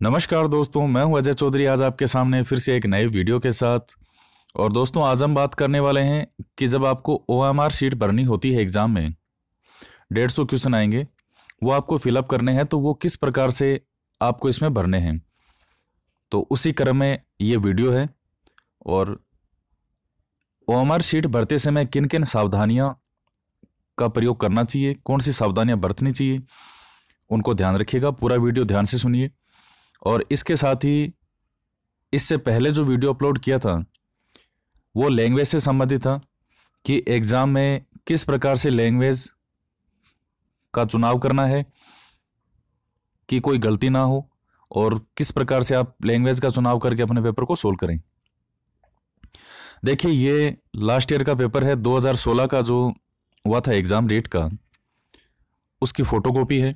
नमस्कार दोस्तों, मैं हूँ अजय चौधरी। आज आपके सामने फिर से एक नए वीडियो के साथ। और दोस्तों, आज हम बात करने वाले हैं कि जब आपको ओएमआर शीट भरनी होती है एग्ज़ाम में, डेढ़ सौ क्वेश्चन आएँगे, वो आपको फिलअप करने हैं तो वो किस प्रकार से आपको इसमें भरने हैं? तो उसी क्रम में ये वीडियो है। और ओएमआर शीट भरते समय किन किन सावधानियाँ का प्रयोग करना चाहिए कौन सी सावधानियाँ बरतनी चाहिए, उनको ध्यान रखिएगा। पूरा वीडियो ध्यान से सुनिए। और इसके साथ ही इससे पहले जो वीडियो अपलोड किया था, वो लैंग्वेज से संबंधित था कि एग्ज़ाम में किस प्रकार से लैंग्वेज का चुनाव करना है, कि कोई गलती ना हो और किस प्रकार से आप लैंग्वेज का चुनाव करके अपने पेपर को सोल्व करें। देखिए, ये लास्ट ईयर का पेपर है 2016 का जो हुआ था एग्ज़ाम डेट का, उसकी फ़ोटोकॉपी है।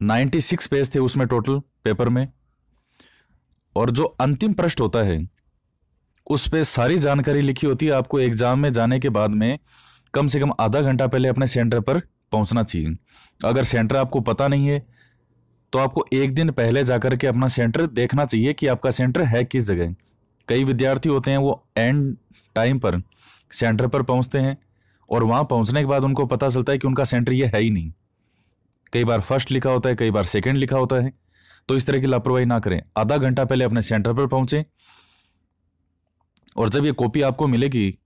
96 पेज थे उसमें टोटल पेपर में। और जो अंतिम प्रश्न होता है, उस पर सारी जानकारी लिखी होती है, आपको एग्ज़ाम में जाने के बाद में कम से कम आधा घंटा पहले अपने सेंटर पर पहुँचना चाहिए। अगर सेंटर आपको पता नहीं है तो आपको एक दिन पहले जाकर के अपना सेंटर देखना चाहिए कि आपका सेंटर है किस जगह। कई विद्यार्थी होते हैं, वो एंड टाइम पर सेंटर पर पहुँचते हैं और वहाँ पहुँचने के बाद उनको पता चलता है कि उनका सेंटर ये है ही नहीं। कई बार फ़र्स्ट लिखा होता है, कई बार सेकंड लिखा होता है। तो इस तरह की लापरवाही ना करें। आधा घंटा पहले अपने सेंटर पर पहुँचे और जब ये कॉपी आपको मिलेगी,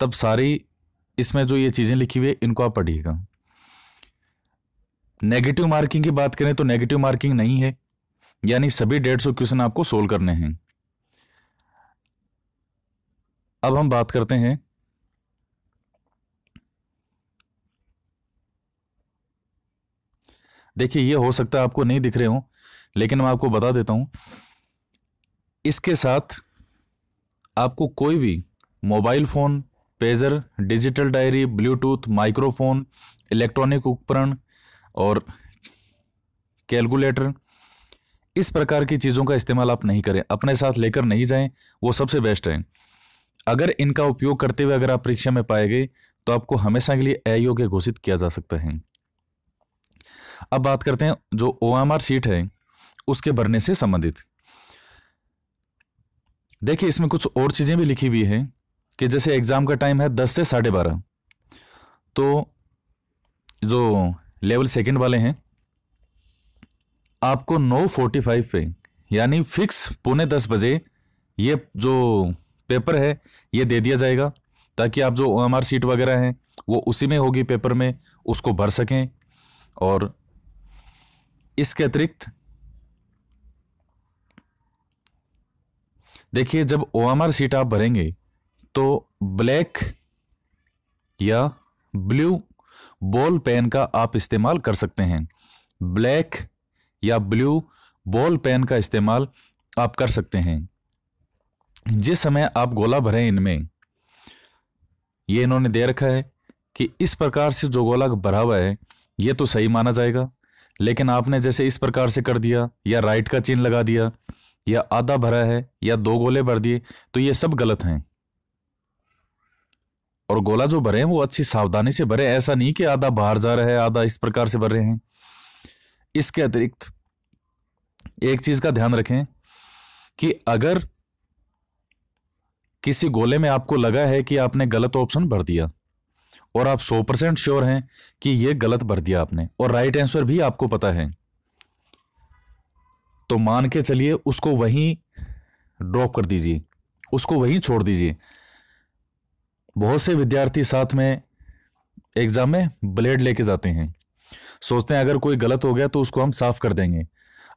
तब सारी इसमें जो ये चीज़ें लिखी हुई है, इनको आप पढ़िएगा। नेगेटिव मार्किंग की बात करें तो नेगेटिव मार्किंग नहीं है, यानी सभी डेढ़ सौ क्वेश्चन आपको सोल्व करने हैं। अब हम बात करते हैं देखिए, ये हो सकता है आपको नहीं दिख रहे हो, लेकिन मैं आपको बता देता हूँ, इसके साथ आपको कोई भी mobile phone, pager, digital diary, Bluetooth, microphone, electronic उपकरण और कैलकुलेटर, इस प्रकार की चीज़ों का इस्तेमाल आप नहीं करें, अपने साथ लेकर नहीं जाएँ, वो सबसे बेस्ट है। अगर इनका उपयोग करते हुए अगर आप परीक्षा में पाए गए तो आपको हमेशा के लिए अयोग्य घोषित किया जा सकता है। अब बात करते हैं जो ओ सीट है, उसके भरने से संबंधित। देखिए, इसमें कुछ और चीज़ें भी लिखी हुई है कि जैसे एग्ज़ाम का टाइम है दस से साढ़े बारह। तो जो लेवल सेकंड वाले हैं, आपको नौ फोर्टी फाइव पे, यानी फिक्स पौने दस बजे ये जो पेपर है, ये दे दिया जाएगा, ताकि आप जो ओ सीट वगैरह हैं, वो उसी में होगी पेपर में, उसको भर सकें और इसके अतिरिक्त, देखिए, जब ओ सीट आप भरेंगे तो ब्लैक या ब्लू बॉल पेन का आप इस्तेमाल कर सकते हैं। ब्लैक या ब्लू बॉल पेन का इस्तेमाल आप कर सकते हैं। जिस समय आप गोला भरें इनमें, ये इन्होंने दे रखा है कि इस प्रकार से जो गोला भरा हुआ है, ये तो सही माना जाएगा। लेकिन आपने जैसे इस प्रकार से कर दिया, या राइट का चिन्ह लगा दिया, या आधा भरा है, या दो गोले भर दिए तो ये सब गलत हैं। और गोला जो भरे हैं, वो अच्छी सावधानी से भरे, ऐसा नहीं कि आधा बाहर जा रहा है, आधा इस प्रकार से भर रहे हैं। इसके अतिरिक्त एक चीज़ का ध्यान रखें कि अगर किसी गोले में आपको लगा है कि आपने गलत ऑप्शन भर दिया और आप सौ परसेंट श्योर हैं कि यह गलत भर दिया आपने। और राइट आंसर भी आपको पता है। तो मान के चलिए उसको वहीं ड्रॉप कर दीजिए। उसको वहीं छोड़ दीजिए। बहुत से विद्यार्थी साथ में एग्ज़ाम में ब्लेड लेके जाते हैं। सोचते हैं अगर कोई गलत हो गया तो उसको हम साफ़ कर देंगे।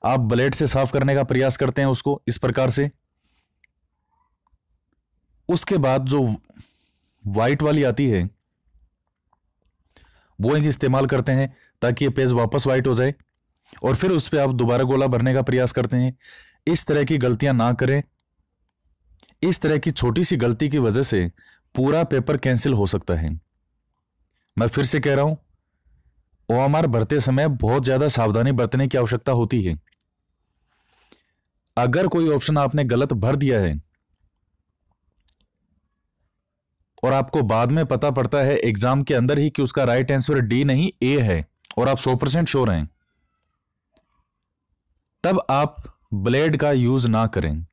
आप ब्लेड से साफ़ करने का प्रयास करते हैं उसको इस प्रकार से। उसके बाद जो व्हाइट वाली आती है वो इस्तेमाल करते हैं ताकि ये पेज वापस वाइट हो जाए और फिर उस पर आप दोबारा गोला भरने का प्रयास करते हैं। इस तरह की गलतियाँ ना करें। इस तरह की छोटी सी गलती की वजह से पूरा पेपर कैंसिल हो सकता है। मैं फिर से कह रहा हूँ ओएमआर भरते समय बहुत ज़्यादा सावधानी बरतने की आवश्यकता होती है। अगर कोई ऑप्शन आपने गलत भर दिया है और आपको बाद में पता पड़ता है एग्ज़ाम के अंदर ही कि उसका राइट आंसर डी नहीं ए है। और आप सौ परसेंट श्योर हैं। तब आप ब्लेड का यूज़ ना करें।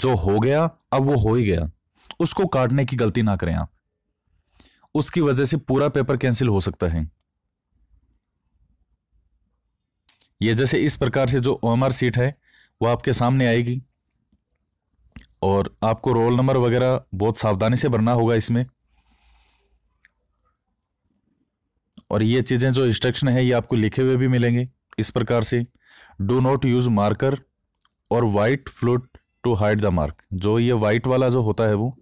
जो हो गया, अब वो हो ही गया। उसको काटने की गलती ना करें आप। उसकी वजह से पूरा पेपर कैंसिल हो सकता है। ये जैसे इस प्रकार से जो ओएमआर सीट है, वो आपके सामने आएगी। और आपको रोल नंबर वगैरह बहुत सावधानी से भरना होगा इसमें। और ये चीज़ें जो इंस्ट्रक्शन है, ये आपको लिखे हुए भी मिलेंगे इस प्रकार से। डू नॉट यूज़ मार्कर और white fluid to hide the mark जो ये वाइट वाला जो होता है वो,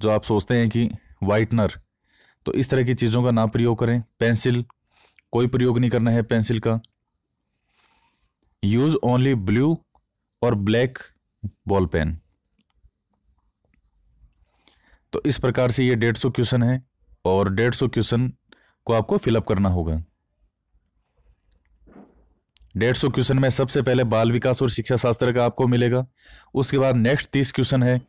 जो आप सोचते हैं कि वाइटनर तो इस तरह की चीज़ों का ना प्रयोग करें। पेंसिल कोई प्रयोग नहीं करना है पेंसिल का। यूज़ ओनली ब्लू और ब्लैक बॉल पेन। तो इस प्रकार से ये डेढ़ सौ क्वेश्चन है और डेढ़ सौ क्वेश्चन को आपको फिलअप करना होगा। डेढ़ सौ क्वेश्चन में सबसे पहले बाल विकास और शिक्षा शास्त्र का आपको मिलेगा। उसके बाद नेक्स्ट तीस क्वेश्चन है,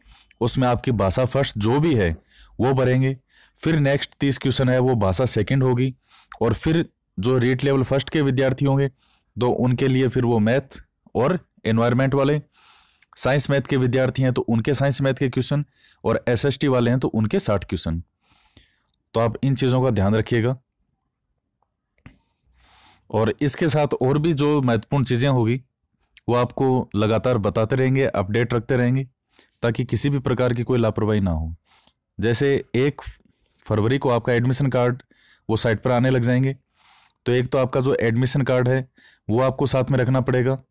उसमें आपकी भाषा फ़र्स्ट जो भी है वो भरेंगे। फिर नेक्स्ट तीस क्वेश्चन है वो भाषा सेकंड होगी और फिर जो रीट लेवल फ़र्स्ट के विद्यार्थी होंगे तो उनके लिए फिर वो मैथ और एनवायरमेंट वाले साइंस मैथ के विद्यार्थी हैं तो उनके साइंस मैथ के क्वेश्चन और एसएसटी वाले हैं तो उनके साठ क्वेश्चन। तो आप इन चीज़ों का ध्यान रखिएगा। और इसके साथ और भी जो महत्वपूर्ण चीज़ें होगी, वो आपको लगातार बताते रहेंगे, अपडेट रखते रहेंगे, ताकि किसी भी प्रकार की कोई लापरवाही ना हो। जैसे एक फरवरी को आपका एडमिशन कार्ड, वो साइट पर आने लग जाएँगे। तो एक तो आपका जो एडमिशन कार्ड है, वो आपको साथ में रखना पड़ेगा।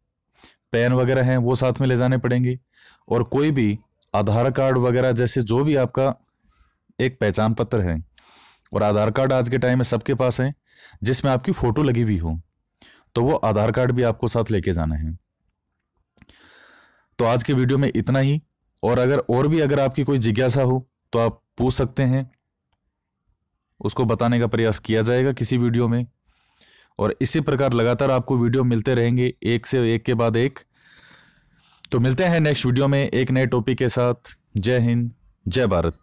पेन वगैरह हैं, वो साथ में ले जाने पड़ेंगे। और कोई भी आधार कार्ड वगैरह जैसे जो भी आपका एक पहचान पत्र है, और आधार कार्ड आज के टाइम में सबके पास है, जिसमें आपकी फ़ोटो लगी हुई हो तो वो आधार कार्ड भी आपको साथ लेके जाना है। तो आज के वीडियो में इतना ही, और अगर और भी अगर आपकी कोई जिज्ञासा हो तो आप पूछ सकते हैं। उसको बताने का प्रयास किया जाएगा किसी वीडियो में। और इसी प्रकार लगातार आपको वीडियो मिलते रहेंगे एक से एक के बाद एक। तो मिलते हैं नेक्स्ट वीडियो में एक नए टॉपिक के साथ। जय हिंद, जय भारत।